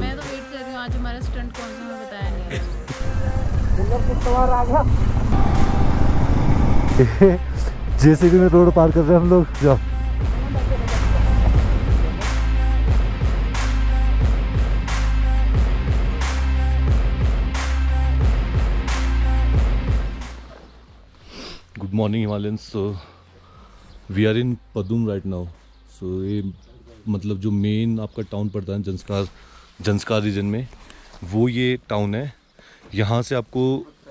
मैं तो वेट कर रही हूँ आज हमारा स्टंट कौन सा हमें बताया नहीं है। जेसीबी में रोड पार कर रहे हैं हम लोग जाओ। Good morning Himalayan so we are in Padum right now so ये मतलब जो मेन आपका टाउन पड़ता है जंस्कार जंस्कार रीजन में, वो ये टाउन है। यहाँ से आपको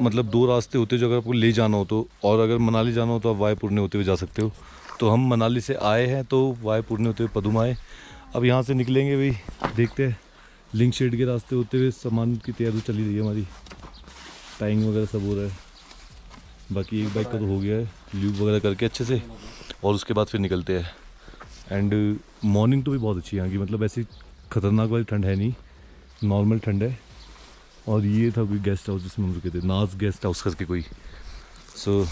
मतलब दो रास्ते होते हैं जो अगर आपको ले जाना हो तो और अगर मनाली जाना हो तो आप वाय पुरने होते हुए जा सकते हो। तो हम मनाली से आए हैं तो वाय पुरने होते हुए पदुम आए अब यहाँ से निकलेंगे भाई, देखते हैं। लिंक शेड के रास्ते होते हुए सामान की तैयारी चली रही है हमारी। टाइम वगैरह सब हो रहा है। बाकी एक बाइक का तो हो गया है ल्यूब वगैरह करके अच्छे से। और उसके बाद फिर निकलते हैं। एंड मॉर्निंग तो भी बहुत अच्छी है यहाँ की मतलब ऐसी खतरनाक वाली ठंड है नहीं नॉर्मल ठंड है। और ये था कोई गेस्ट हाउस जिसमें हम रुके थे नाज गेस्ट हाउस करके कोई। सो so,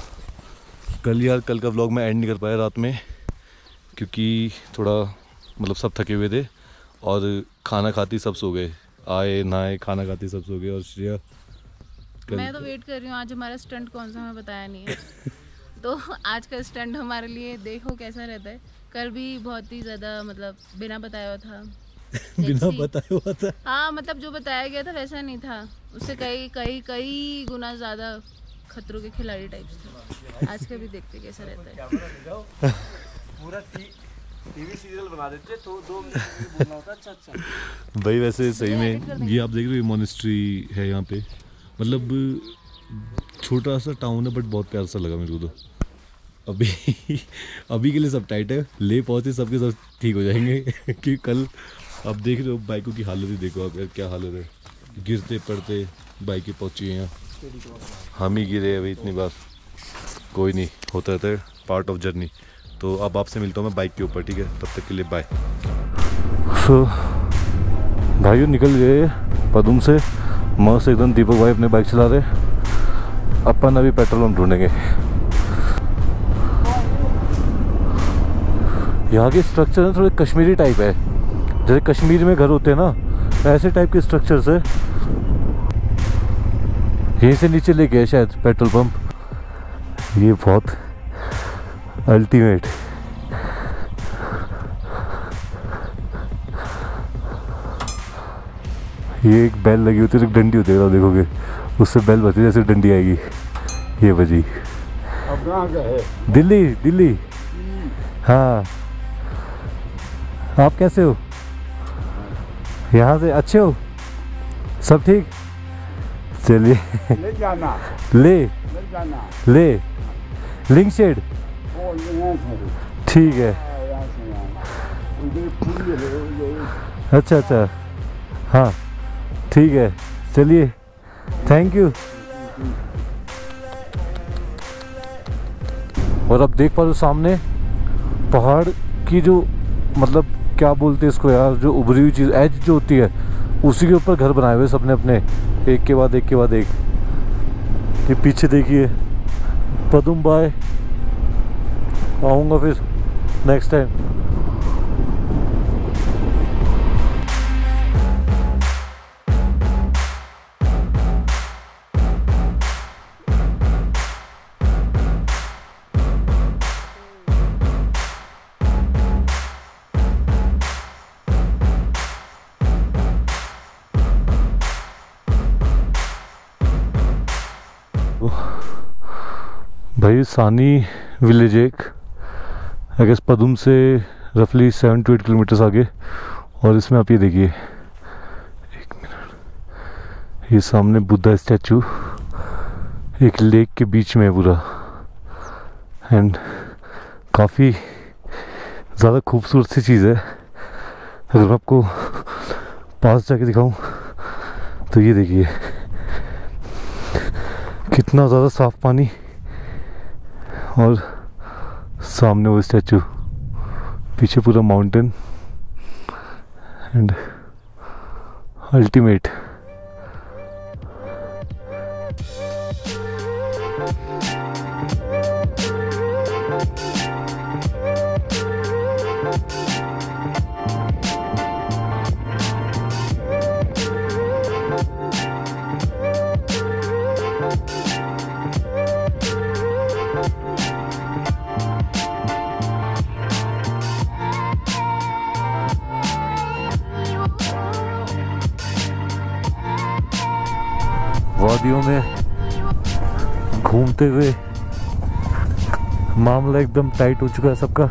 कल यार कल का व्लॉग मैं एंड नहीं कर पाया रात में क्योंकि थोड़ा मतलब सब थके हुए थे और खाना खाती सब सो गए। आए नहाए खाना खाती सब सो गए और श्रेया कल- मैं तो वेट कर रही हूँ आज हमारा स्टंट कौन सा हमें बताया नहीं है। तो आज का स्टंट हमारे लिए देखो कैसा रहता है। कल भी बहुत ही ज़्यादा मतलब बिना बताया था। बिना बताए हुआ था। हाँ मतलब जो बताया गया था वैसा नहीं था। उससे कई कई कई गुना ज़्यादा खतरों के खिलाड़ी टाइप्स थे। आज का भी देखते कैसा रहता है। पूरा टीवी सीरियल बना देते तो दो मिनट में बोलना होता अच्छा अच्छा। भाई वैसे सही में। ये आप देख रहे हो मोनिस्ट्री है यहाँ पे। मतलब छोटा सा टाउन है बट बहुत प्यारा सा लगा मेरे को तो। अभी अभी के लिए सब टाइट है। ले पहुँचे सबके सब ठीक हो जाएँगे। कि कल अब देख रहे हो बाइकों की हालत ही देखो यार क्या हालत है गिरते पड़ते बाइकें पहुँची हैं। हम ही गिरे अभी इतनी बार। कोई नहीं, होता रहता है पार्ट ऑफ़ जर्नी तो अब आपसे मिलता हूँ मैं बाइक के ऊपर, ठीक है? तब तक के लिए बाय सो भाइयों निकल गए पदुम से। मस्त एकदम दीपक भाई अपने बाइक चला रहे। अपन अभी पेट्रोल पंप ढूंढेंगे। यहाँ के स्ट्रक्चर थोड़े कश्मीरी टाइप है। जैसे कश्मीर में घर होते हैं ना ऐसे टाइप के स्ट्रक्चर है। यहीं से नीचे ले गया शायद पेट्रोल पंप ये बहुत अल्टीमेट ये एक बैल लगी होती है एक डंडी होती है देखोगे। उससे बैल बजती जैसे डंडी आएगी। ये बजी। अब कहाँ दिल्ली। दिल्ली। हाँ। आप कैसे हो? यहाँ से अच्छे हो? सब ठीक? चलिए। ले जाना। ले। ले जाना। ले। लिंक शेड? ठीक है। है अच्छा अच्छा। हाँ ठीक है। चलिए। थैंक यू और अब देख पा रहे हो सामने पहाड़ की जो मतलब क्या बोलते हैं इसको यार? जो उभरी हुई चीज़ एज जो होती है, उसी के ऊपर घर बनाए हुए सबने अपने। एक के बाद एक के बाद एक। ये पीछे देखिए। पदुम बाय आऊँगा फिर। नेक्स्ट टाइम भाई, सानी विलेज एक आई गेस पदुम से रफली सेवन टू एट किलोमीटर्स आगे। और इसमें आप ये देखिए, एक मिनट ये सामने बुद्धा स्टैचू, एक लेक के बीच में है पूरा। एंड काफ़ी ज़्यादा खूबसूरत सी चीज़ है। अगर मैं आपको पास जाके दिखाऊँ तो ये देखिए, कितना ज़्यादा साफ़ पानी और सामने वो स्टैचू पीछे पूरा माउंटेन एंड अल्टीमेट घूमते हुए मामला एकदम टाइट हो चुका है सबका।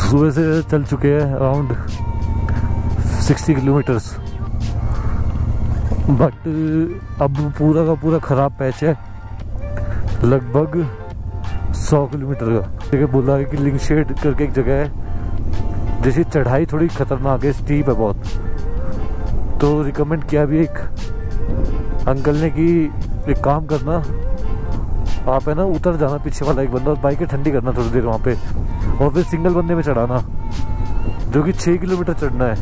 सुबह से चल चुके हैं अराउंड 60 किलोमीटर्स बट अब पूरा का पूरा ख़राब पैच है। लगभग 100 किलोमीटर का। जगह बोला है कि लिंक शेड करके एक जगह है। जैसी चढ़ाई थोड़ी खतरनाक है स्टीप है बहुत। तो रिकमेंड किया भी एक अंकल ने कि एक काम करना आप है ना, उतर जाना पीछे वाला एक बंदा, और बाइक ठंडी करना थोड़ी देर वहाँ पे। और फिर सिंगल बंदे में चढ़ाना, जो कि छः किलोमीटर चढ़ना है।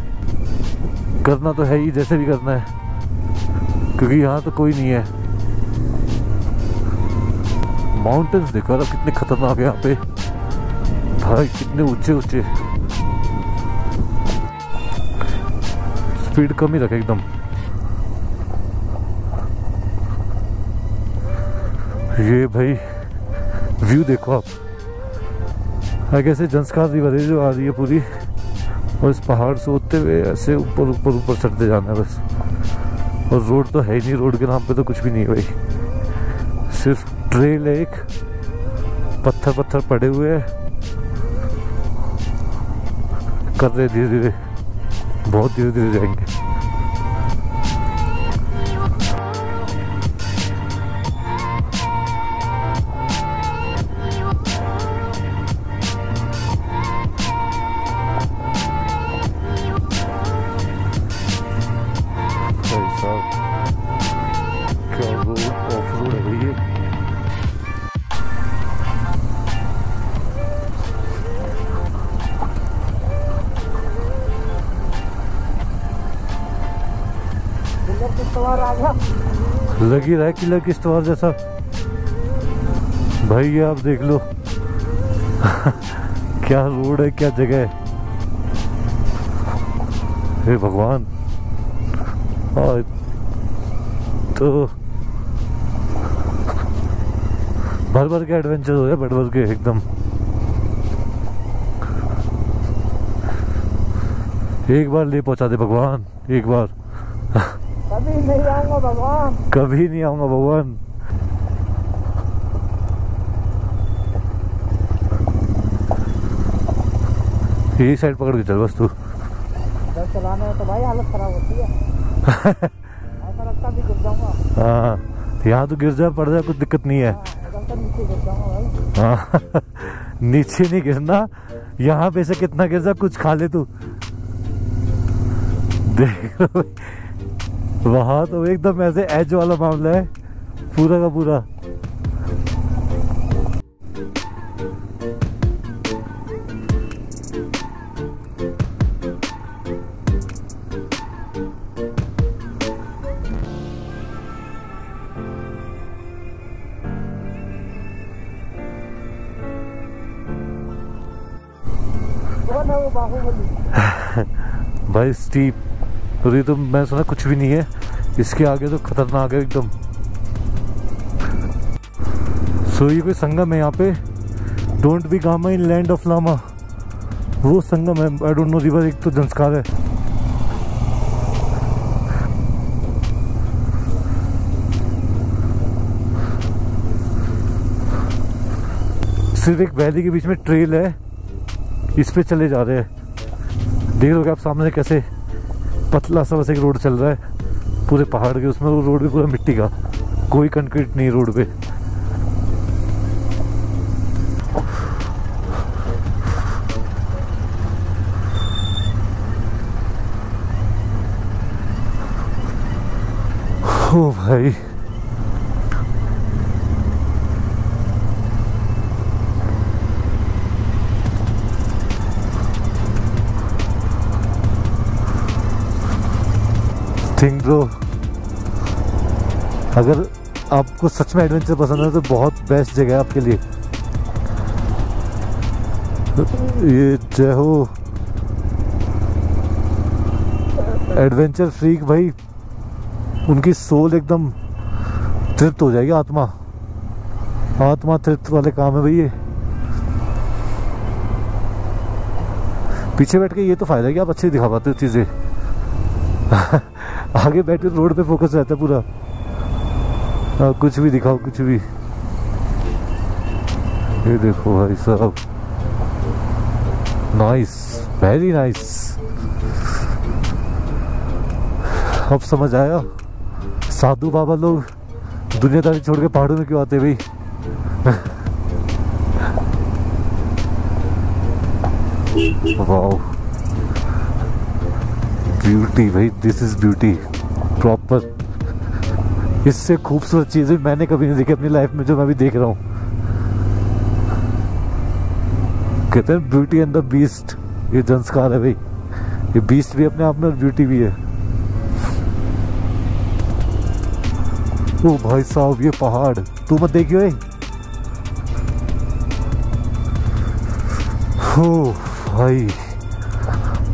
करना तो है ही, जैसे भी करना है। क्योंकि यहाँ तो कोई नहीं है। माउंटेन्स देखो यार, कितने खतरनाक है यहाँ पे। भाई, कितने ऊँचे ऊँचे। स्पीड कम ही रखे एकदम। ये भाई व्यू देखो आप। आगे से जंसकार रिवर है जो आ रही है पूरी। और इस पहाड़ से होते हुए ऐसे ऊपर ऊपर ऊपर चढ़ते जाना है बस। और रोड तो है ही नहीं, रोड के नाम पे तो कुछ भी नहीं भाई। सिर्फ़ ट्रेल है एक। पत्थर पत्थर पड़े हुए हैं। कर रहे धीरे धीरे बहुत धीरे धीरे जाएँगे। लग रहा है किलर किश्तवार जैसा? भाई, ये आप देख लो। क्या रोड है, क्या जगह है? हे भगवान। तो भर भर के एडवेंचर हो रहे भर भर के एकदम। एक बार ले पहुँचा दे भगवान, एक बार। कभी नहीं आऊँगा भगवान। कभी नहीं आऊँगा भगवान। यही साइड पकड़ के चल बस तू। जब चलाने में तो भाई हालत खराब होती है। ऐसा लगता भी गिर जाऊँगा। हाँ यहाँ तो गिर जाए पड़ जाए कुछ दिक्कत नहीं है। तो भाई। हाँ नीचे नहीं गिरना यहाँ पे से कितना गिर जा कुछ खा ले तू। देख वहाँ तो एकदम ऐसे एज वाला मामला है। पूरा का पूरा। भाई स्टीप और ये तो मैं सुना कुछ भी नहीं है। इसके आगे तो खतरनाक है एकदम। सो ये कोई संगम है यहाँ पे? Don't be gama in land of lama वो संगम है। आई डोंट नो रिवर एक तो संस्कार है। सिर्फ़ एक वैली के बीच में ट्रेल है। इस पे चले जा रहे हैं। देख लो आप सामने कैसे पतला सा बस एक रोड चल रहा है, पूरे पहाड़ के, उसमें वो रोड भी पूरा मिट्टी का। कोई कंक्रीट नहीं रोड पे। ओ भाई। थिंक ब्रो अगर आपको सच में एडवेंचर पसंद है तो बहुत बेस्ट जगह है आपके लिए। ये जय हो एडवेंचर फ्रीक भाई, उनकी सोल एकदम तृप्त हो जाएगी, आत्मा। आत्मा तृप्त वाले काम है भाई ये। पीछे बैठ के ये तो फ़ायदा है कि आप अच्छे दिखा पाते हो चीज़ें। आगे बैठ के रोड पे फोकस रहता है पूरा। हाँ कुछ भी दिखाओ, कुछ भी। ये देखो भाई साहब। नाइस वेरी नाइस अब समझ आया? साधु बाबा लोग दुनियादारी छोड़ के पहाड़ों में क्यों आते भाई? वाओ। ब्यूटी भाई दिस इज़ ब्यूटी प्रॉपर इससे खूबसूरत चीज़ें मैंने कभी नहीं देखी अपनी लाइफ में जो मैं अभी देख रहा हूँ। कहते हैं ब्यूटी एंड द बीस्ट ये संस्कार है भाई। ये बीस्ट भी अपने आप में और ब्यूटी भी है। ओ भाई साहब, ये पहाड़। तू मत देखियो हो भाई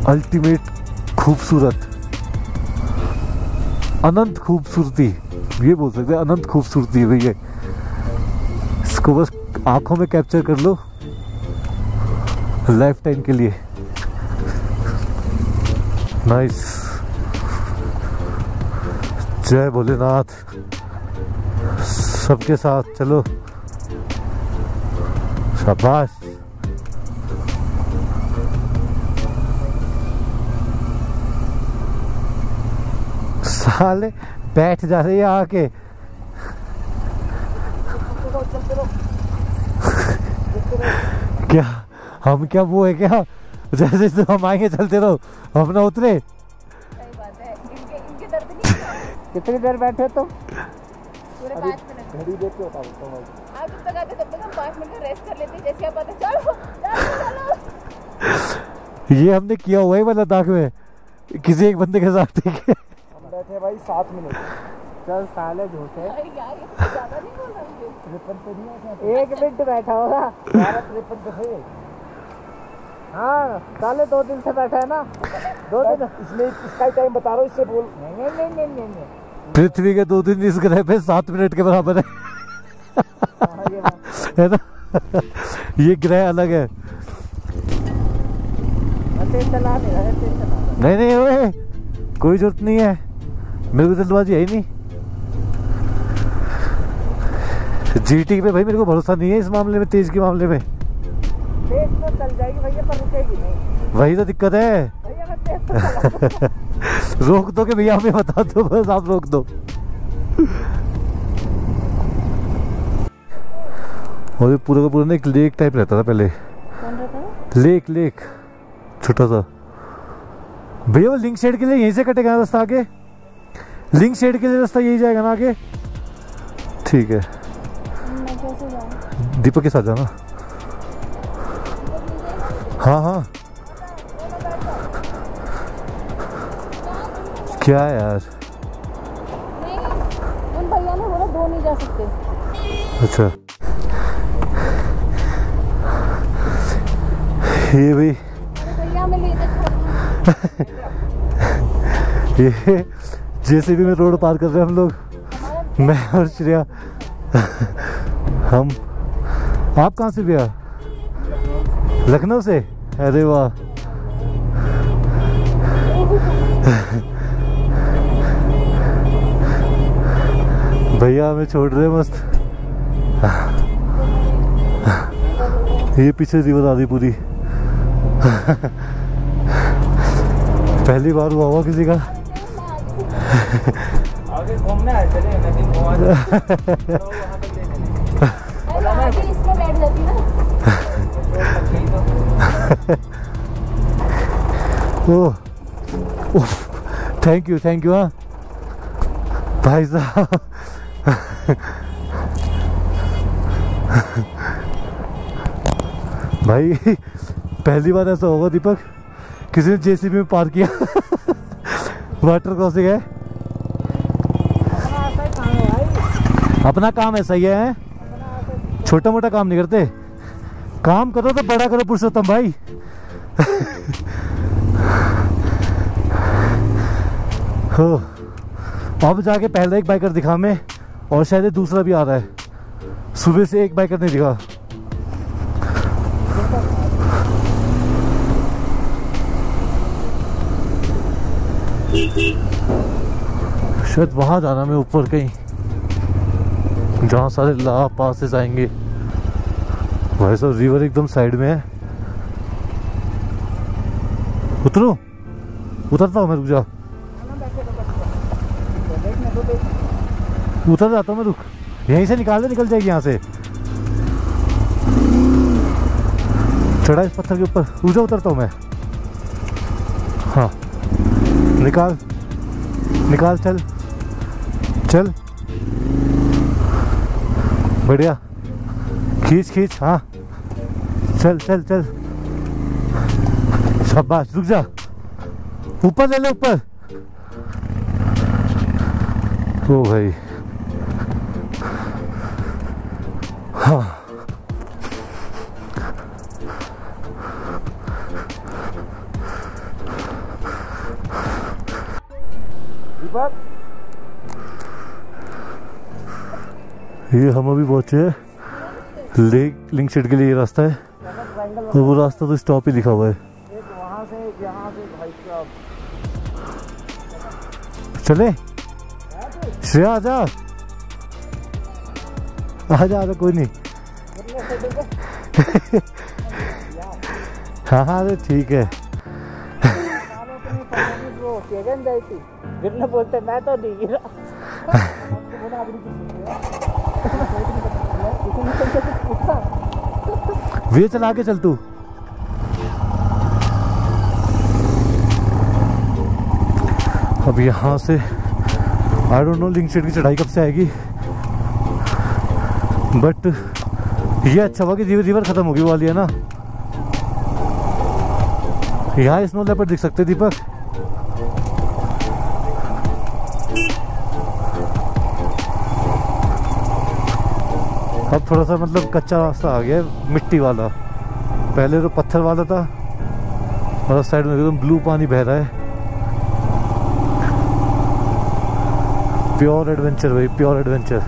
अल्टीमेट खूबसूरत। अनंत खूबसूरती। ये बोल सकते हैं अनंत खूबसूरती है भैया इसको बस आँखों में कैप्चर कर लो। लाइफ टाइम के लिए। नाइस जय भोलेनाथ। सबके साथ चलो। शाबाश। साले बैठ जा रही है आके। क्या हम क्या वो है क्या? जैसे जैसे हम आएँगे चलते रहो। हम ना उतरे। सही बात है इनके इनके दर्द नहीं होता। कितनी देर बैठे तुम? पूरे पाँच मिनट। घड़ी देख के बताओ तुम आप जब तक आते तब तक हम पाँच मिनट रेस्ट कर लेते जैसे आप आते चलो चलो चलो। ये हमने किया हुआ है वाला लद्दाख में। किसी एक बंदे के साथ ठीक है बैठे भाई सात मिनट। चल साले झूठे। अरे यार ये तो ज़्यादा नहीं तिरपन पे नहीं एक मिनट बैठा होगा तिरपन पे थे हाँ। साले दो दिन से बैठा है ना। दो दिन। इसलिए इसका टाइम बता रहा हूँ इससे बोल। नहीं नहीं नहीं नहीं नहीं नहीं। पृथ्वी के दो दिन इस ग्रह पे सात मिनट के बराबर है। हाँ, ना? ये ग्रह अलग है। नहीं नहीं कोई ज़रूरत नहीं है। मेरे को जल्दबाजी है ही नहीं। जीटी पे भाई मेरे को भरोसा नहीं है इस मामले में तेज के मामले में। तेज तो चल जाएगी भैया पर रुकेगी नहीं। वही तो दिक्कत है। तो रोक दो कि भैया हमें बता दो बस आप रोक दो। और ये पूरा का पूरा ना एक लेक टाइप रहता था पहले। कौन रहता लेक लेक। छोटा सा। भैया वो लिंक शेड के लिए यहीं से कटेगा रास्ता आगे। लिंक शेड के लिए रास्ता यही जाएगा ना आगे? ठीक है। मैं दीपक के साथ जाना। हाँ हाँ। क्या यार? उन भैया ने बोला दो नहीं जा सकते अच्छा ये अरे भैया ये जैसे भी में रोड पार कर रहे हैं हम लोग। मैं और श्रेया। हम आप कहाँ से भैया? लखनऊ से? अरे वाह। भैया, हमें छोड़ रहे मस्त। ये पीछे रिवर आ रही पूरी। पहली बार हुआ हुआ किसी का। आगे घूमने आए चले नदी तक इसमें बैठ जाती ना ओह थैंक यू थैंक यू हाँ। भाई साहब। भाई पहली बार ऐसा होगा दीपक। किसी ने जेसीबी में पार किया। वाटर क्रॉसिंग है। अपना काम ही है? छोटा मोटा काम नहीं करते? काम करो तो बड़ा करो, पुरुषोत्तम भाई। हो। अब जाके पहला एक बाइकर दिखा मैं और शायद दूसरा भी आ रहा है। सुबह से एक बाइकर नहीं दिखा। शायद वहाँ जाना मैं ऊपर कहीं। जहाँ सारे ला पासेस आएँगे। भाई साहब रिवर एकदम साइड में है। उतरो। उतरता हूँ मैं, रुक जा। उतर जाता हूँ मैं, रुक। यहीं से निकाल दे, निकल जाएगी यहाँ से। चढ़ा इस पत्थर के ऊपर। जा उतरता हूँ मैं। हाँ। निकाल। निकाल, चल। बढ़िया। खींच खींच हाँ। चल चल चल। शाबाश, रुक जा। ऊपर ले ले, ऊपर। ओ भाई। हाँ। ये हम अभी पहुँचे हैं। लेक लिंक शेड के लिए ये रास्ता है। और वो रास्ता तो स्टॉप ही लिखा हुआ है। चले। श्रेया आजा आजा आजा कोई नहीं कितने से देखे हाँ हाँ अरे ठीक है। बोलते मैं तो नहीं गिरा वे चला के चल तू। अब यहाँ से I don't know Lingshed की चढ़ाई कब से आएगी। बट ये अच्छा हुआ कि रिवर रिवर खत्म होगी वाली, है ना? यहाँ स्नो लेपर्ड दिख सकते दीपक अब थोड़ा सा मतलब कच्चा रास्ता आ गया मिट्टी वाला। पहले तो पत्थर वाला था, और साइड में एकदम ब्लू पानी बह रहा है। प्योर एडवेंचर भाई प्योर एडवेंचर